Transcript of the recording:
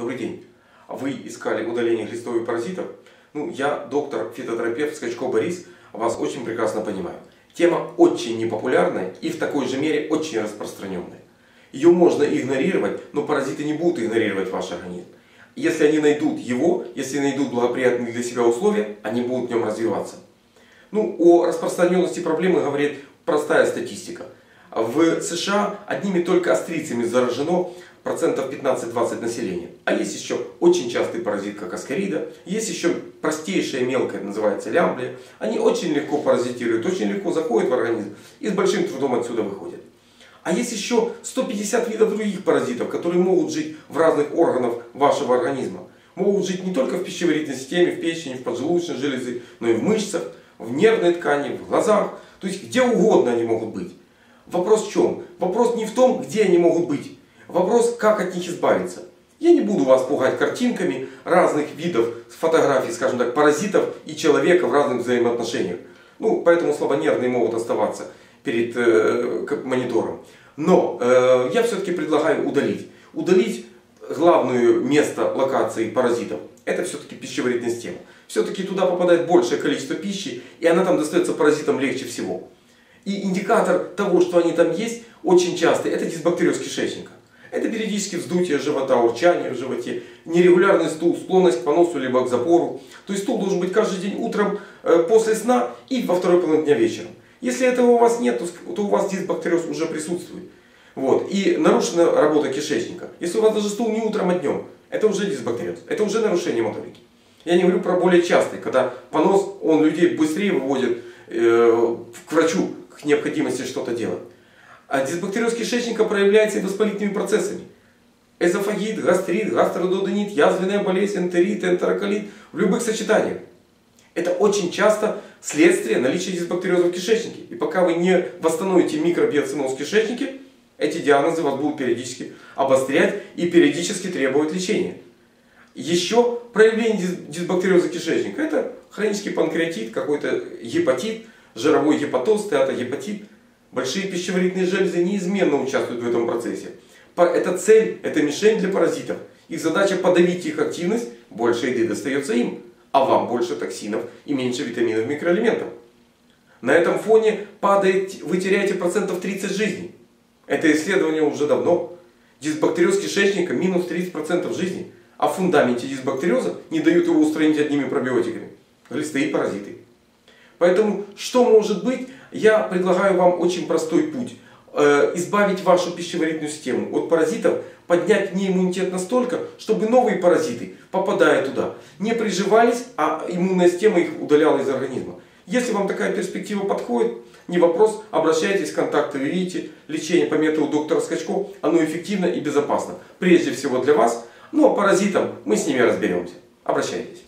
Добрый день. Вы искали удаление глистовых паразитов? Ну, я доктор, фитотерапевт Скачко Борис, вас очень прекрасно понимаю. Тема очень непопулярная и в такой же мере очень распространенная. Ее можно игнорировать, но паразиты не будут игнорировать ваш организм. Если они найдут его, если найдут благоприятные для себя условия, они будут в нем развиваться. Ну, о распространенности проблемы говорит простая статистика. В США одними только астрицами заражено процентов 15-20 населения. А есть еще очень частый паразит, как аскарида. Есть еще простейшая мелкая, называется лямблия. Они очень легко паразитируют, очень легко заходят в организм и с большим трудом отсюда выходят. А есть еще 150 видов других паразитов, которые могут жить в разных органах вашего организма. Могут жить не только в пищеварительной системе, в печени, в поджелудочной железе, но и в мышцах, в нервной ткани, в глазах. То есть где угодно они могут быть. Вопрос в чем? Вопрос не в том, где они могут быть. Вопрос, как от них избавиться. Я не буду вас пугать картинками разных видов фотографий, скажем так, паразитов и человека в разных взаимоотношениях. Ну, поэтому слабонервные могут оставаться перед э, монитором. Но э, я все-таки предлагаю удалить. Удалить главное место локации паразитов. Это все-таки пищеварительная система. Все-таки туда попадает большее количество пищи, и она там достается паразитам легче всего. И индикатор того, что они там есть, очень частый, это дисбактериоз кишечника. Это периодически вздутие живота, урчание в животе, нерегулярный стул, склонность к поносу либо к запору. То есть стул должен быть каждый день утром, э, после сна и во второй половине дня вечером. Если этого у вас нет, то у вас дисбактериоз уже присутствует. Вот. И нарушена работа кишечника. Если у вас даже стул не утром, а днем, это уже дисбактериоз. Это уже нарушение моторики. Я не говорю про более частый, когда понос, он людей быстрее выводит э, к врачу, к необходимости что-то делать. А дисбактериоз кишечника проявляется и воспалительными процессами. Эзофагит, гастрит, гастрододенит, язвенная болезнь, энтерит, энтероколит в любых сочетаниях. Это очень часто следствие наличия дисбактериоза в кишечнике. И пока вы не восстановите микробиоциноз в кишечнике, эти диагнозы вас будут периодически обострять и периодически требовать лечения. Еще проявление дисбактериоза кишечника это хронический панкреатит, какой-то гепатит, жировой гепатоз, стеатогепатит. Большие пищеварительные железы неизменно участвуют в этом процессе. Это цель, это мишень для паразитов. Их задача подавить их активность, больше еды достается им. А вам больше токсинов и меньше витаминов и микроэлементов. На этом фоне падает, вы теряете процентов 30 жизни. Это исследование уже давно. Дисбактериоз кишечника минус 30% жизни. А в фундаменте дисбактериоза не дают его устранить одними пробиотиками. Глисты и паразиты. Поэтому, что может быть, я предлагаю вам очень простой путь. Э, избавить вашу пищеварительную систему от паразитов, поднять в ней иммунитет настолько, чтобы новые паразиты, попадая туда, не приживались, а иммунная система их удаляла из организма. Если вам такая перспектива подходит, не вопрос, обращайтесь, контакты видите, лечение по методу доктора Скачко, оно эффективно и безопасно. Прежде всего для вас, ну а паразитам мы с ними разберемся. Обращайтесь.